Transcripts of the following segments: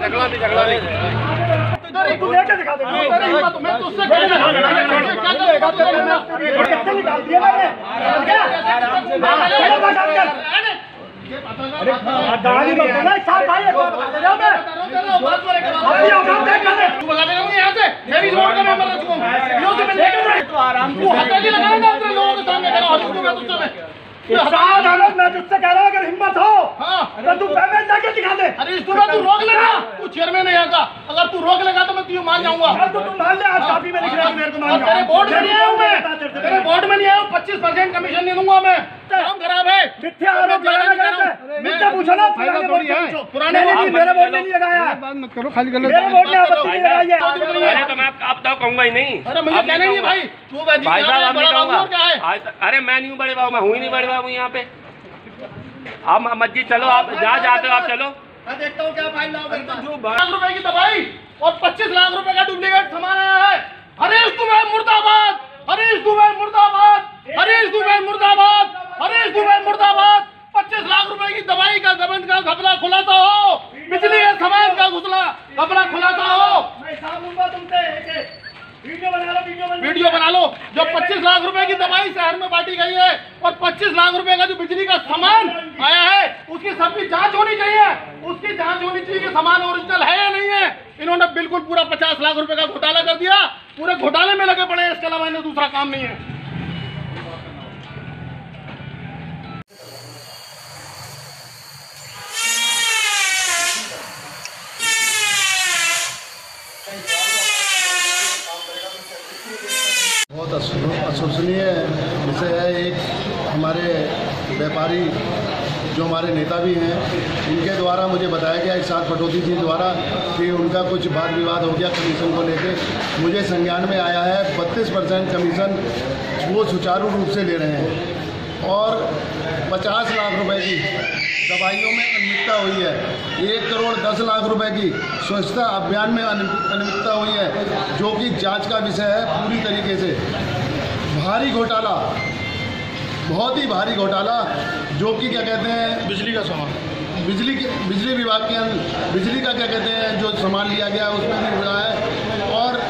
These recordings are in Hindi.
झगड़ा नहीं झगड़ा नहीं तू लेके दिखा दे मैं तो उससे क्या दिखा दे कितने निकाल दिए मैंने दाढ़ी बता ना साल भाई बात करो बात करो बात करो बात करो दे अरे तू रोक लेना तू चेयरमैन है यहाँ का। अगर तू रोक लेगा तो मैं तुझे मान जाऊँगा। चल तो तू मान ले आज काफ़ी में लिख रहा है मेरे को मान तेरे बोर्ड में नहीं आया हूँ मैं। तेरे बोर्ड में नहीं आया हूँ। पच्चीस परसेंट कमीशन नहीं दूँगा मैं। काम खराब है। मिथ्ये आरोप लगाना गलत है। मुझसे पूछो ना पुराने बोर्ड से पुराने नहीं, नहीं, मेरे बोर्ड ने नहीं लगाया। है। मेरे बोर्ड ने आपत्ति नहीं लगाई है। अरे तो मैं आप आप तो कहूँगा ही नहीं। अरे मुझे कहना नहीं भाई। तू भाई भाई साहब आप नहीं कहूँगा। और क्या आज तक- अरे मैं नहीं हूँ बड़े बाबू मैं हूँ ही नहीं बड़े बाबू यहाँ पे। आप मस्जिद चलो आप जहाँ जाते हो आप चलो। मैं देखता हूँ क्या फ़ाइल लाओ लाख रुपए की दवाई और पच्चीस लाख रुपए का डुप्लीकेट सामान आया है। हरीश दुबे मुर्दाबाद। हरीश दुबे मुर्दाबाद। हरीश दुबे मुर्दाबाद। हरीश दुबे मुर्दाबाद। पच्चीस लाख रुपए की दवाई का गबन का घपला खुलासा हो बिजली के सामान का घुसला घपला खुलासा हो मैं हिसाब लूँगा तुमसे एक एक वीडियो बना लो वीडियो जो 25 लाख रुपए की दवाई शहर में बांटी गई है और 25 लाख रुपए का जो बिजली का सामान आया है, उसकी सबकी जाँच होनी चाहिए। उसकी जाँच होनी चाहिए कि सामान ओरिजिनल है या नहीं है। इन्होंने बिल्कुल पूरा 50 लाख रुपए का घोटाला कर दिया। पूरे घोटाले में लगे पड़े इसके अलावा इन्हें दूसरा काम नहीं है। बहुत अशो- अशोचनीय विषय है एक हमारे व्यापारी, जो हमारे नेता भी हैं उनके द्वारा मुझे बताया गया इकसार पटौदी जी द्वारा कि उनका कुछ वाद विवाद हो गया कमीशन को लेके। मुझे संज्ञान में आया है, बत्तीस परसेंट कमीशन वो सुचारू रूप से ले रहे हैं। और पचास लाख रुपए की। दवाइयों में अनियमितता हुई है। एक करोड़ दस लाख रुपए की स्वच्छता अभियान में अनि- अनियमितता हुई है जो कि जाँच का विषय है पूरी तरीके से। भारी घोटाला। बहुत ही भारी घोटाला जो कि क्या कहते हैं बिजली का सामान। बिजली के बिजली विभाग के अंदर बिजली का क्या कहते हैं जो सामान लिया गया उसमें भी हुआ है। और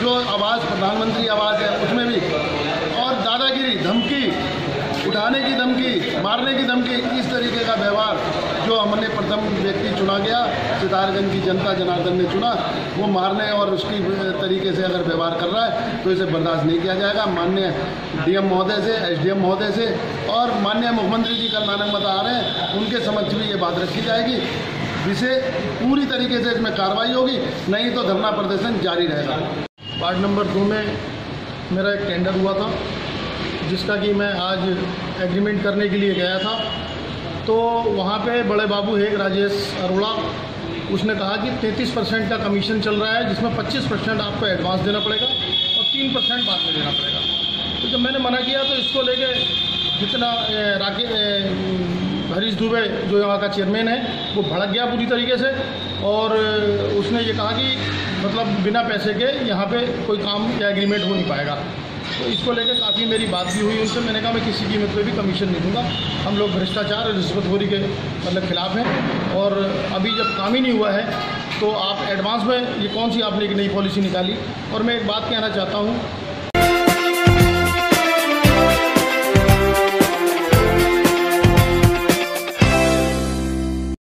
जो आवाज़ प्रधानमंत्री आवाज़ है उसमें भी। और दादागिरी धमकी। उठाने की धमकी, मारने की धमकी, इस तरीके का व्यवहार जो हमने प्रथम व्यक्ति चुना गया, सितारगंज की जनता जनार्दन ने चुना, वो मारने और उसकी तरीके से अगर व्यवहार कर रहा है तो इसे बर्दाश्त नहीं किया जाएगा। माननीय डीएम महोदय से, एसडीएम महोदय से और माननीय मुख्यमंत्री जी कल नानक मत आ रहे हैं, उनके समक्ष भी ये बात रखी जाएगी। जिसे पूरी तरीके से इसमें कार्रवाई होगी, नहीं तो धरना प्रदर्शन जारी रहेगा। वार्ड नंबर दो में मेरा एक टेंडर हुआ था। जिसका कि मैं आज एग्रीमेंट करने के लिए गया था। तो वहाँ पे बड़े बाबू है राजेश अरोड़ा, उसने कहा कि 33 परसेंट का कमीशन चल रहा है, जिसमें 25 परसेंट आपको एडवांस देना पड़ेगा और 3 परसेंट बाद में देना पड़ेगा। तो जब मैंने मना किया तो इसको लेके जितना ए, राके हरीश दुबे जो यहाँ का चेयरमैन है वो भड़क गया पूरी तरीके से। और उसने ये कहा कि मतलब बिना पैसे के यहाँ पे कोई काम या एग्रीमेंट हो नहीं पाएगा। तो इसको लेकर काफ़ी मेरी बात भी हुई उनसे। मैंने कहा मैं किसी कीमत पे भी कमीशन नहीं दूँगा। हम लोग भ्रष्टाचार और रिश्वतखोरी के मतलब खिलाफ हैं। और अभी जब काम ही नहीं हुआ है तो आप एडवांस में ये कौन सी आपने एक नई पॉलिसी निकाली? और मैं एक बात कहना चाहता हूँ